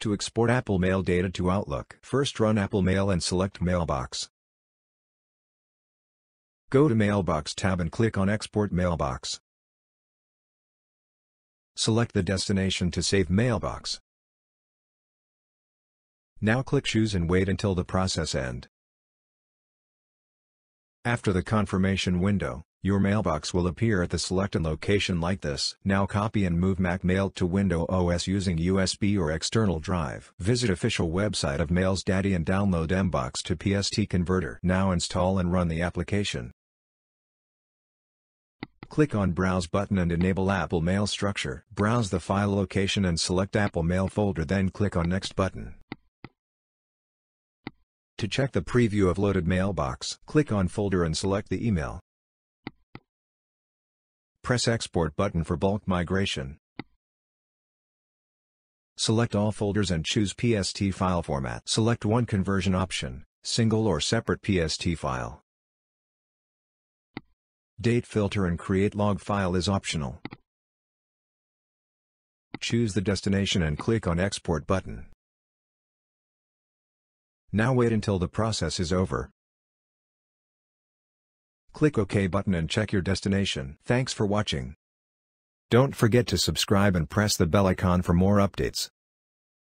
To export Apple Mail data to Outlook, first run Apple Mail and select Mailbox. Go to Mailbox tab and click on Export Mailbox. Select the destination to save Mailbox. Now click Choose and wait until the process end. After the confirmation window, your mailbox will appear at the selected location like this. Now copy and move Mac Mail to Windows OS using USB or external drive. Visit official website of MailsDaddy and download Mbox to PST converter. Now install and run the application. Click on Browse button and enable Apple Mail structure. Browse the file location and select Apple Mail folder then click on Next button. To check the preview of loaded mailbox, click on Folder and select the email. Press Export button for bulk migration. Select all folders and choose PST file format. Select one conversion option, single or separate PST file. Date filter and create log file is optional. Choose the destination and click on Export button. Now wait until the process is over. Click OK button and check your destination. Thanks for watching. Don't forget to subscribe and press the bell icon for more updates.